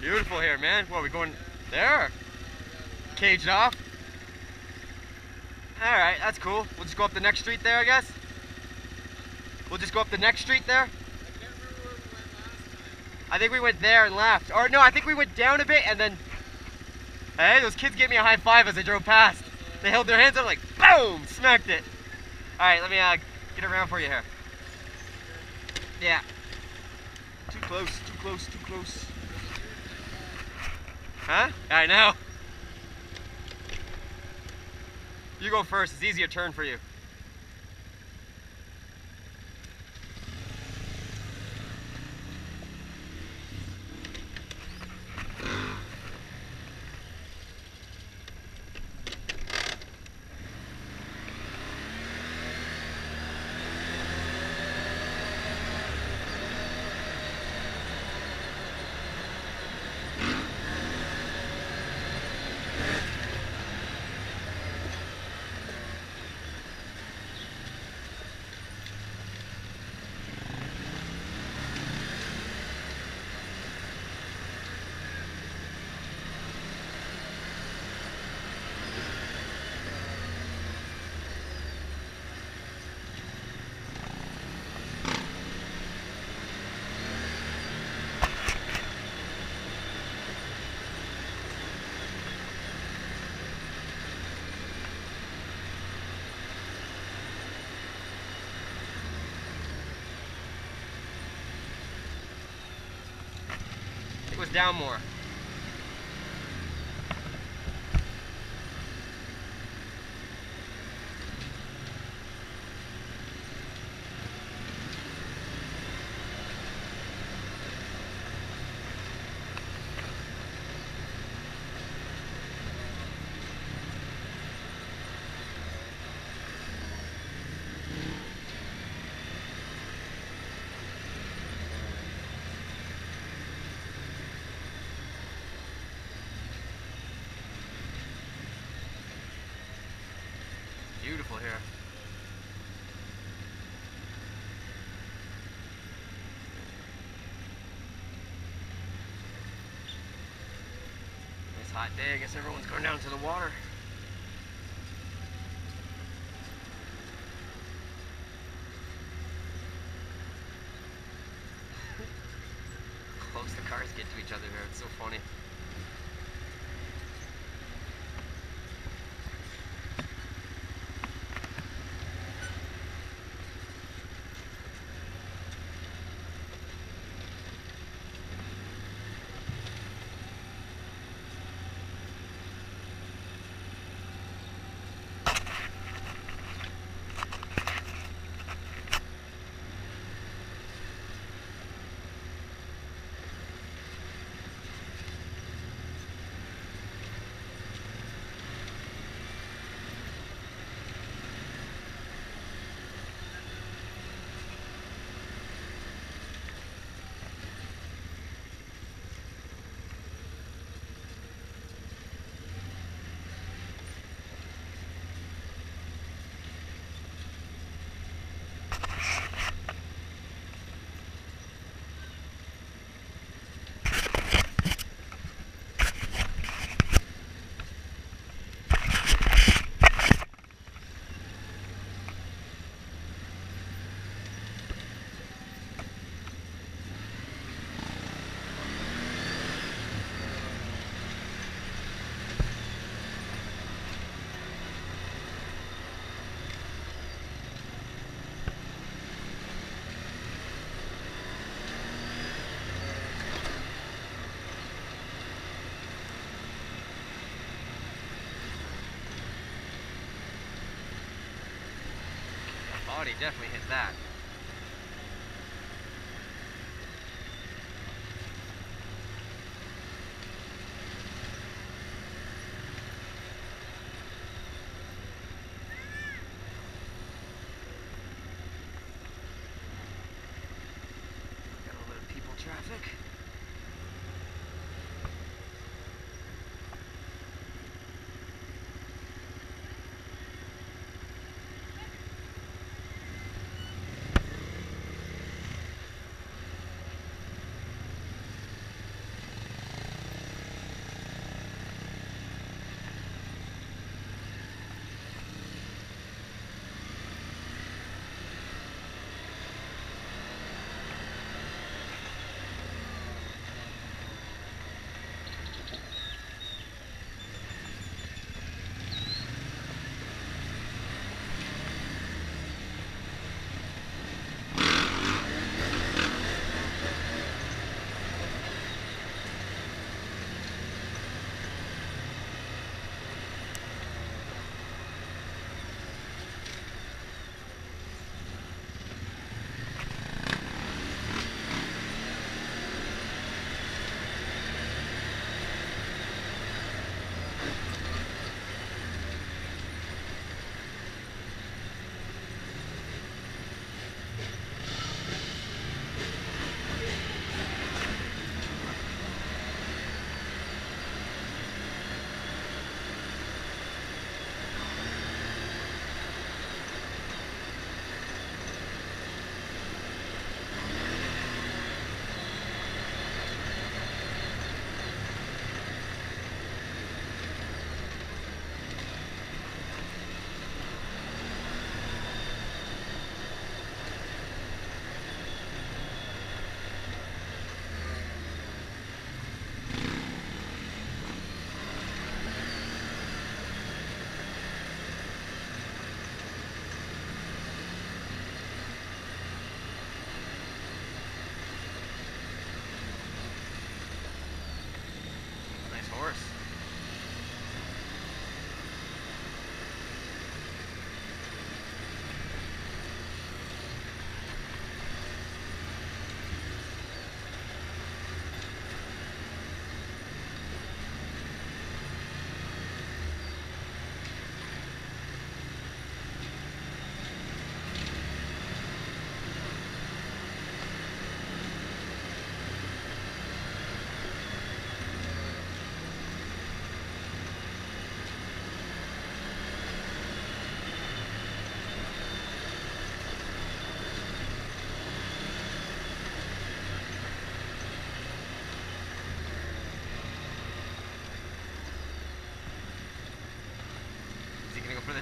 Beautiful here, man. What, we going there? Caged off? Alright, that's cool. We'll just go up the next street there, I guess? We'll just go up the next street there? I think we went there and left. Or no, I think we went down a bit and then... Hey, those kids gave me a high five as I drove past. They held their hands up like, boom, smacked it. Alright, let me uh, get around for you here. Yeah. Too close, too close, too close. Huh? I know. You go first, it's easier turn for you. Down more. Beautiful here. Nice hot day. I guess everyone's going down to the water. Close the cars get to each other here. It's so funny. Body definitely hit that.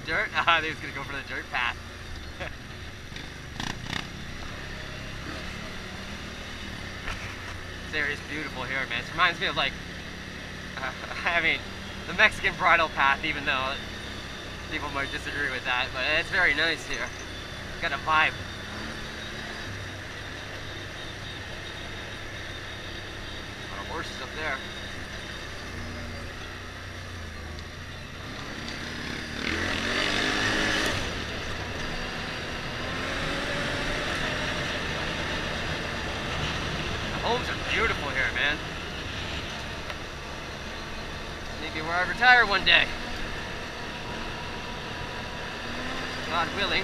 Dirt? Ah, I think he was gonna go for the dirt path. this area is beautiful here, man. It reminds me of like, uh, I mean, the Mexican bridle path, even though people might disagree with that, but it's very nice here. Got a vibe. Horses up there. The homes are beautiful here, man. Maybe where I retire one day. God willing.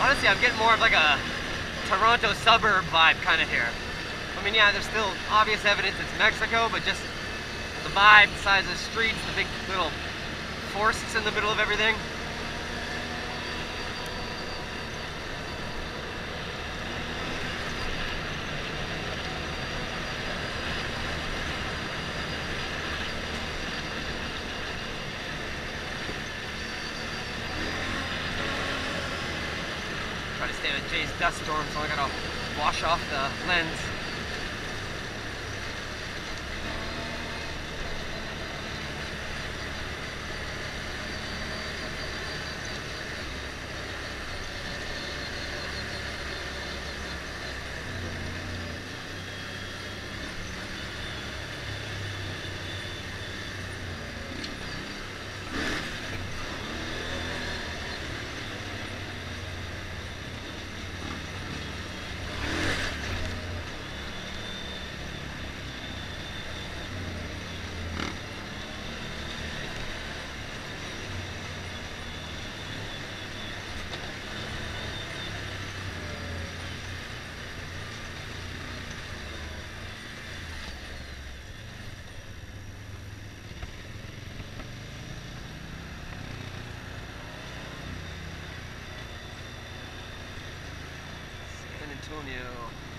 Honestly, I'm getting more of like a Toronto suburb vibe kind of here. I mean, yeah, there's still obvious evidence it's Mexico, but just the vibe, the size of the streets, the big little forests in the middle of everything. Try to stay out of Jay's dust storm, so I gotta wash off the lens. Antonio.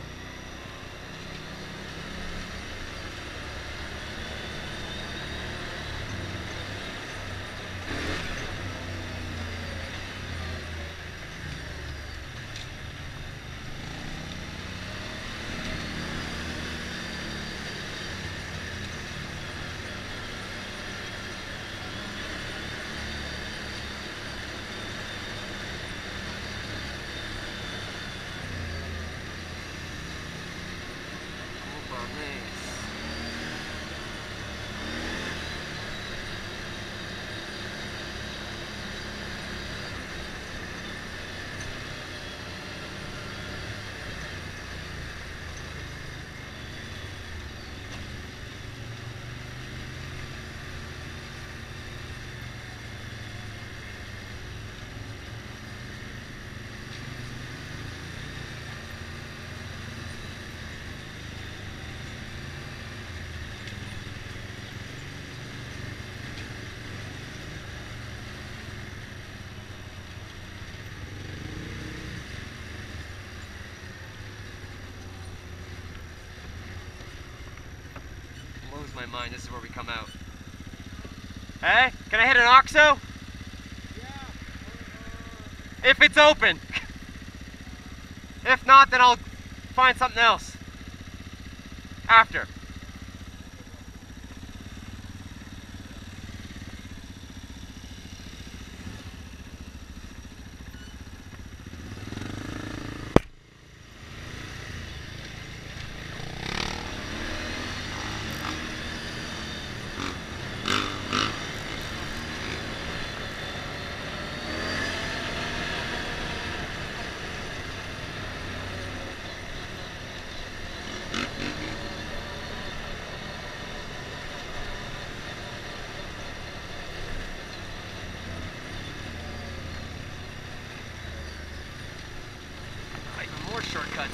My mind. This is where we come out. Hey, can I hit an OXXO? If it's open. if not, then I'll find something else. After.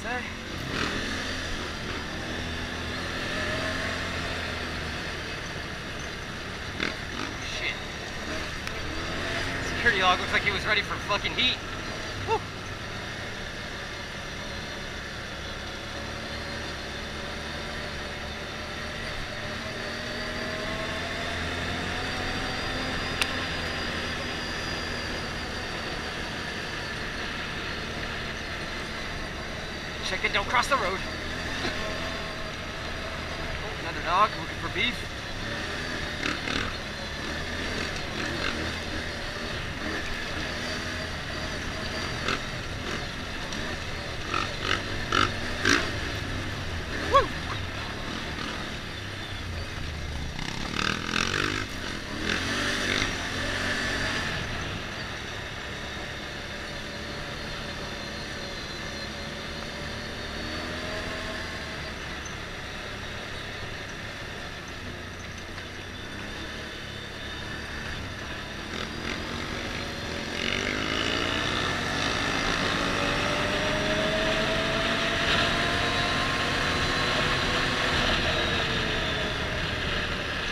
sir. Shit. Security log looks like he was ready for fucking heat. Chicken, don't cross the road. Oh, another dog looking for beef. Woo!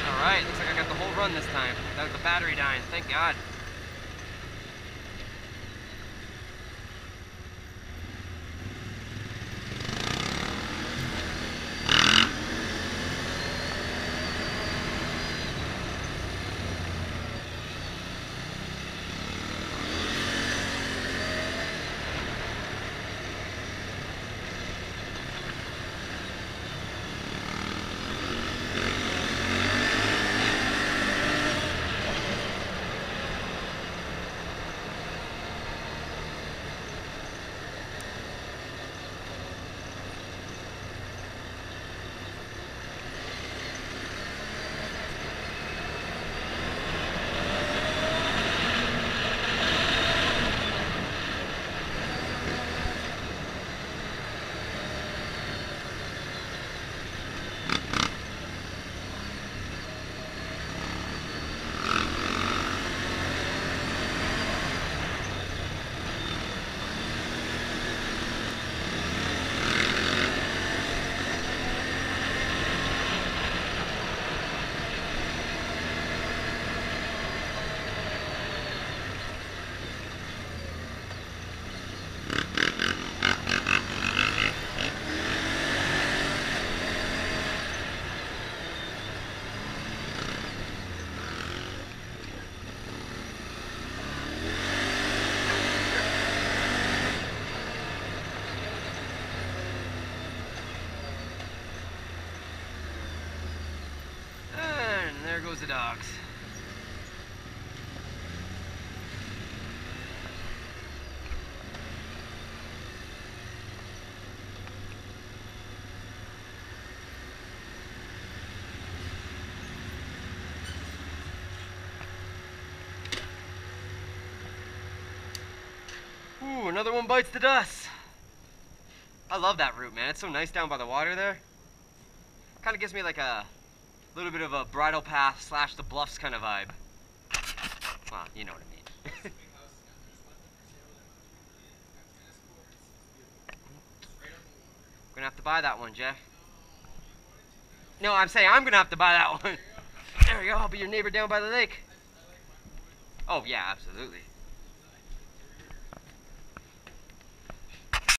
Alright, looks like I got the whole run this time. The battery dying, thank God. And there goes dogs. Ooh, another one bites the dust. I love that route, man. It's so nice down by the water there. Kind of gives me like a little bit of a bridle path slash the bluffs kind of vibe. Well, you know what I mean. gonna have to buy that one, Jeff. No, I'm saying I'm gonna have to buy that one. There we go. I'll be your neighbor down by the lake. Oh yeah, absolutely.